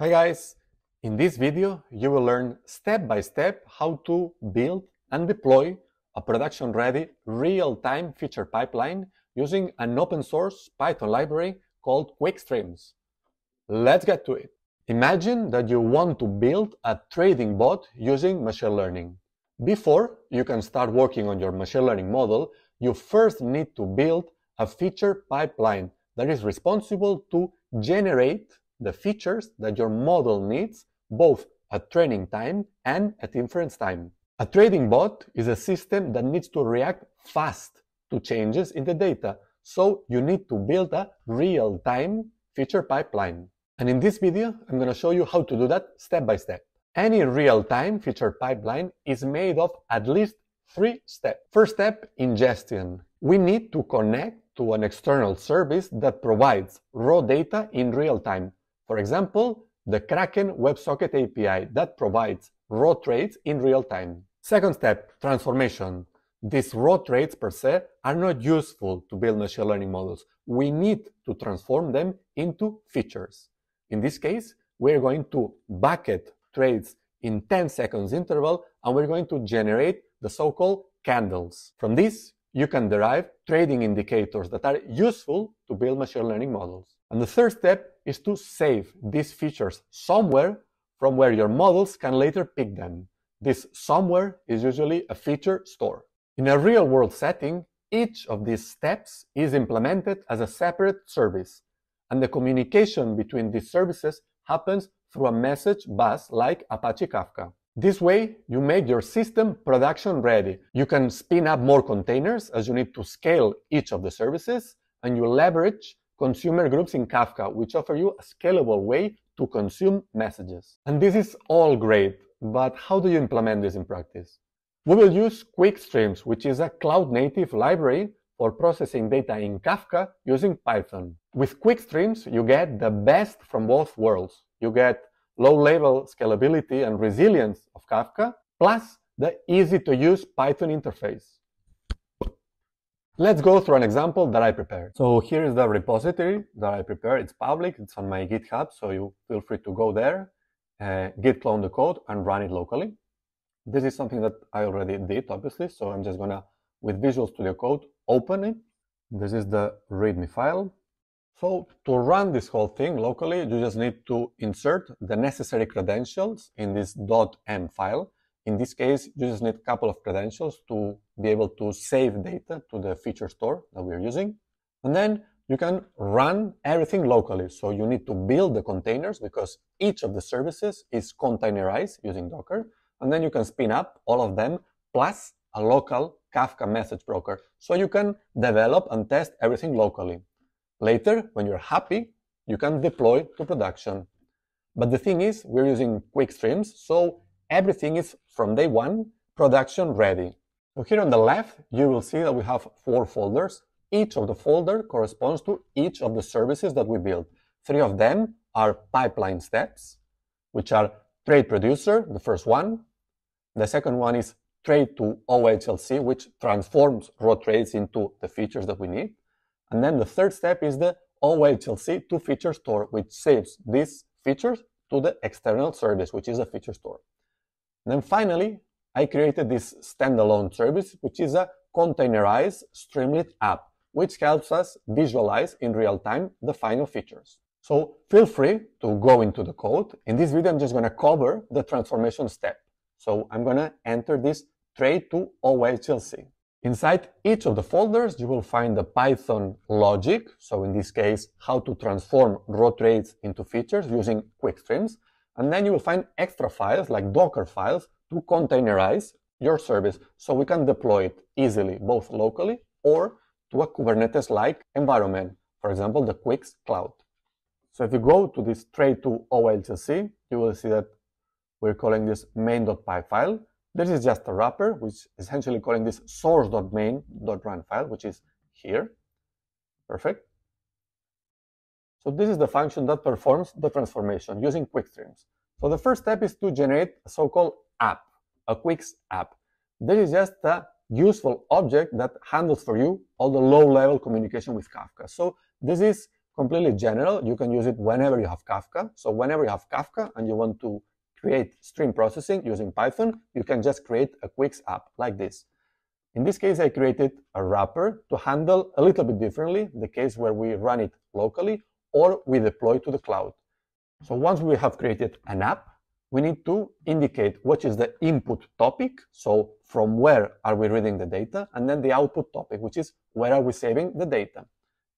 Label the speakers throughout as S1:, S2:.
S1: Hi guys! In this video, you will learn step by step how to build and deploy a production-ready real-time feature pipeline using an open source Python library called Quix Streams. Let's get to it. Imagine that you want to build a trading bot using machine learning. Before you can start working on your machine learning model, you first need to build a feature pipeline that is responsible to generate the features that your model needs both at training time and at inference time. A trading bot is a system that needs to react fast to changes in the data, so you need to build a real-time feature pipeline. And in this video, I'm going to show you how to do that step by step. Any real-time feature pipeline is made of at least three steps. First step, ingestion. We need to connect to an external service that provides raw data in real time. For example, the Kraken WebSocket API that provides raw trades in real time. Second step, transformation. These raw trades per se are not useful to build machine learning models. We need to transform them into features. In this case, we're going to bucket trades in 10 seconds interval and we're going to generate the so-called candles. From this, you can derive trading indicators that are useful to build machine learning models. And the third step is to save these features somewhere from where your models can later pick them. This somewhere is usually a feature store. In a real world setting, each of these steps is implemented as a separate service, and the communication between these services happens through a message bus like Apache Kafka. This way, you make your system production ready. You can spin up more containers as you need to scale each of the services, and you leverage consumer groups in Kafka, which offer you a scalable way to consume messages. And this is all great, but how do you implement this in practice? We will use Quix Streams, which is a cloud-native library for processing data in Kafka using Python. With Quix Streams, you get the best from both worlds. You get low-level scalability and resilience of Kafka, plus the easy-to-use Python interface. Let's go through an example that I prepared. So here is the repository that I prepared. It's public, it's on my GitHub, so you feel free to go there, uh, git clone the code and run it locally. This is something that I already did, obviously, so I'm just gonna, with Visual Studio Code, open it. This is the README file. So to run this whole thing locally, you just need to insert the necessary credentials in this .env file. In this case, you just need a couple of credentials to be able to save data to the feature store that we're using. And then you can run everything locally. So you need to build the containers because each of the services is containerized using Docker. And then you can spin up all of them plus a local Kafka message broker. So you can develop and test everything locally. Later, when you're happy, you can deploy to production. But the thing is, we're using Quix Streams, so everything is from day one production ready. So here on the left, you will see that we have four folders. Each of the folder corresponds to each of the services that we built. Three of them are pipeline steps, which are trade producer, the first one. The second one is trade to OHLC, which transforms raw trades into the features that we need. And then the third step is the OHLC to feature store, which saves these features to the external service, which is a feature store. And then finally, I created this standalone service, which is a containerized Streamlit app, which helps us visualize in real time the final features. So feel free to go into the code. In this video, I'm just going to cover the transformation step. So I'm going to enter this trade to OHLC. Inside each of the folders, you will find the Python logic. So in this case, how to transform raw trades into features using Quix Streams. And then you will find extra files like Docker files to containerize your service so we can deploy it easily, both locally or to a Kubernetes-like environment, for example, the Quix Cloud. So if you go to this trade to OHLC, you will see that we're calling this main.py file. This is just a wrapper, which essentially calling this source.main.run file, which is here. Perfect. So this is the function that performs the transformation using Quix Streams. So the first step is to generate a so-called app, a Quix app. This is just a useful object that handles for you all the low-level communication with Kafka. So this is completely general. You can use it whenever you have Kafka. So whenever you have Kafka and you want to create stream processing using Python, you can just create a Quix app like this. In this case, I created a wrapper to handle a little bit differently the case where we run it locally or we deploy to the cloud. So once we have created an app, we need to indicate what is the input topic. So from where are we reading the data? And then the output topic, which is where are we saving the data?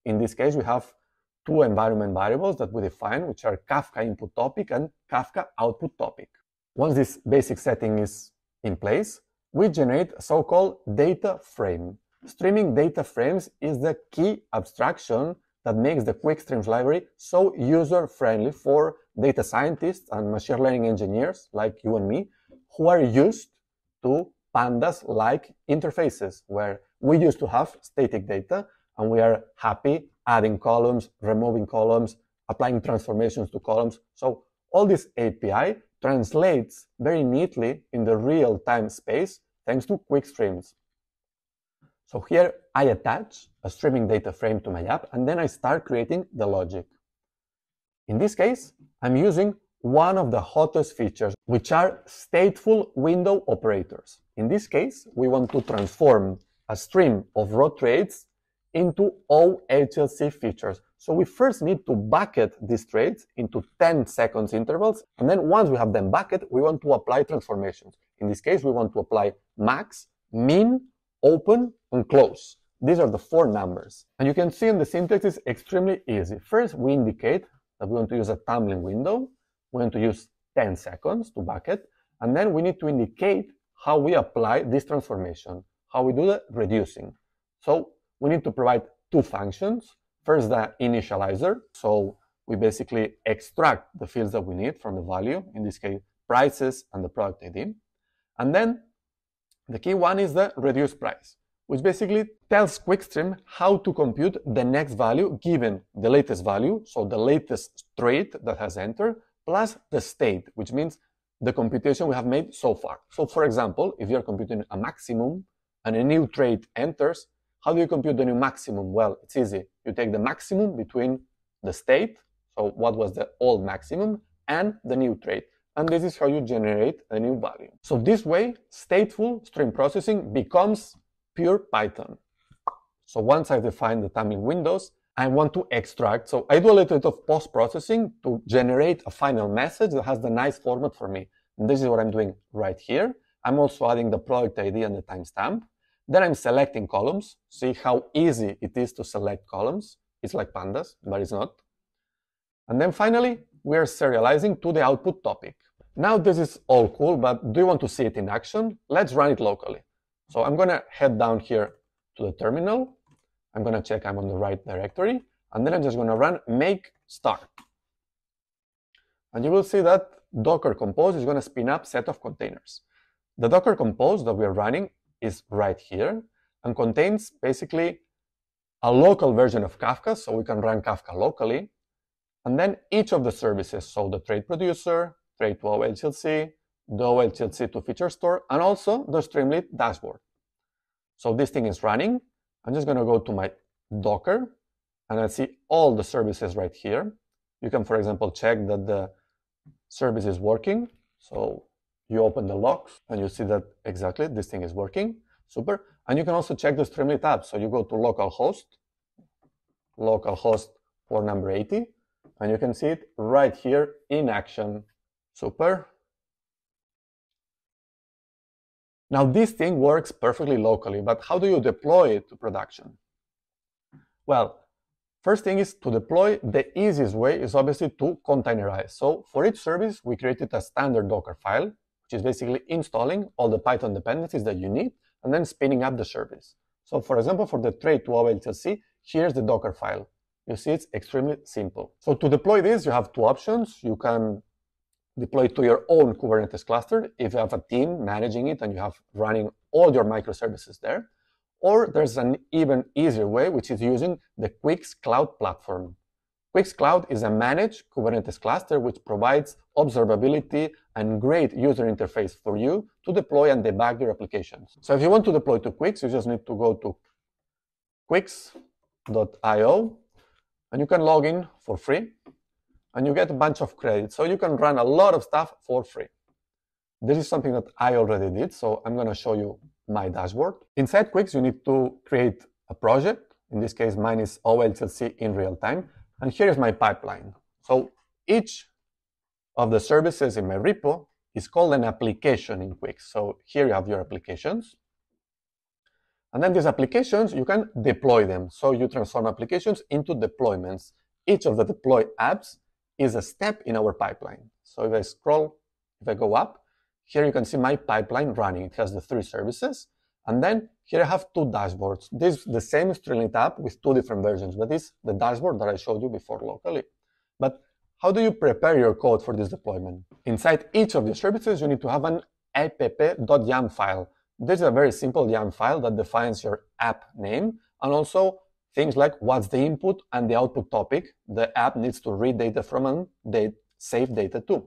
S1: In this case, we have two environment variables that we define, which are Kafka input topic and Kafka output topic. Once this basic setting is in place, we generate a so-called data frame. Streaming data frames is the key abstraction that makes the Quix Streams library so user-friendly for data scientists and machine learning engineers like you and me who are used to pandas-like interfaces where we used to have static data and we are happy adding columns, removing columns, applying transformations to columns. So all this API translates very neatly in the real-time space thanks to Quix Streams. So here I attach a streaming data frame to my app and then I start creating the logic. In this case, I'm using one of the hottest features, which are stateful window operators. In this case, we want to transform a stream of raw trades into OHLC features. So we first need to bucket these trades into 10 seconds intervals. And then once we have them bucket, we want to apply transformations. In this case, we want to apply max, min, open, and close. These are the four numbers. And you can see in the syntax is extremely easy. First, we indicate that we want to use a tumbling window. We want to use 10 seconds to bucket. And then we need to indicate how we apply this transformation, how we do the reducing. So we need to provide two functions. First, the initializer. So we basically extract the fields that we need from the value, in this case, prices and the product ID. And then the key one is the reduce price, which basically tells Quix Stream how to compute the next value given the latest value, so the latest trade that has entered, plus the state, which means the computation we have made so far. So for example, if you're computing a maximum and a new trade enters, how do you compute the new maximum? Well, it's easy. You take the maximum between the state, so what was the old maximum, and the new trade. And this is how you generate a new value. So this way, stateful stream processing becomes pure Python. So once I've defined the tumbling windows, I want to extract. So I do a little bit of post-processing to generate a final message that has the nice format for me. And this is what I'm doing right here. I'm also adding the product ID and the timestamp. Then I'm selecting columns. See how easy it is to select columns. It's like pandas, but it's not. And then finally, we're serializing to the output topic. Now this is all cool, but do you want to see it in action? Let's run it locally. So I'm gonna head down here to the terminal. I'm gonna check I'm on the right directory, and then I'm just gonna run make start. And you will see that Docker Compose is gonna spin up set of containers. The Docker Compose that we're running is right here and contains basically a local version of Kafka, so we can run Kafka locally. And then each of the services, so the trade producer, trade to OHLC, the OHLC to feature store, and also the Streamlit dashboard. So this thing is running. I'm just going to go to my Docker and I see all the services right here. You can, for example, check that the service is working. So you open the logs and you see that exactly this thing is working. Super. And you can also check the Streamlit app. So you go to localhost, localhost port number 80, and you can see it right here in action. Super. Now this thing works perfectly locally, but how do you deploy it to production? Well, first thing is to deploy, the easiest way is obviously to containerize. So for each service, we created a standard Docker file, which is basically installing all the Python dependencies that you need and then spinning up the service. So for example, for the trade to OHLC, here's the Docker file. You see it's extremely simple. So to deploy this, you have two options. You can deploy to your own Kubernetes cluster if you have a team managing it and you have running all your microservices there. Or there's an even easier way, which is using the Quix Cloud platform. Quix Cloud is a managed Kubernetes cluster which provides observability and great user interface for you to deploy and debug your applications. So if you want to deploy to Quix, you just need to go to quix.io and you can log in for free and you get a bunch of credits. So you can run a lot of stuff for free. This is something that I already did, so I'm going to show you my dashboard. Inside Quix, you need to create a project. In this case, mine is OHLC in real time. And here is my pipeline. So each of the services in my repo is called an application in Quix. So here you have your applications. And then these applications, you can deploy them. So you transform applications into deployments. Each of the deploy apps is a step in our pipeline. So if I scroll, if I go up, here you can see my pipeline running. It has the three services. And then here I have two dashboards. This is the same Streamlit app with two different versions, but is the dashboard that I showed you before locally. But how do you prepare your code for this deployment? Inside each of the services, you need to have an app.yaml file. This is a very simple YAML file that defines your app name and also things like what's the input and the output topic the app needs to read data from and they save data to.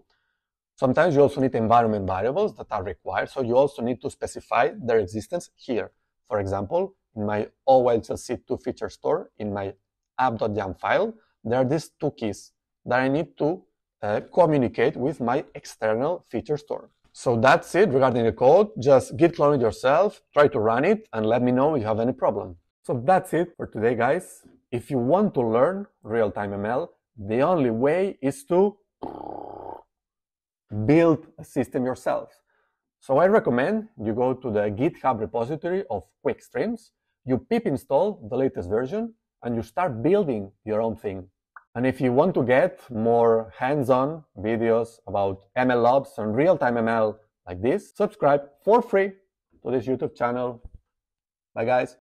S1: Sometimes you also need environment variables that are required, so you also need to specify their existence here. For example, in my OHLC to feature store, in my app.yaml file, there are these two keys that I need to uh, communicate with my external feature store. So that's it regarding the code. Just git clone it yourself, try to run it, and let me know if you have any problem. So that's it for today, guys. If you want to learn real-time ML, the only way is to build a system yourself. So I recommend you go to the GitHub repository of Quix Streams, you pip install the latest version, and you start building your own thing. And if you want to get more hands-on videos about ML ops and real-time ML like this, subscribe for free to this YouTube channel. Bye guys.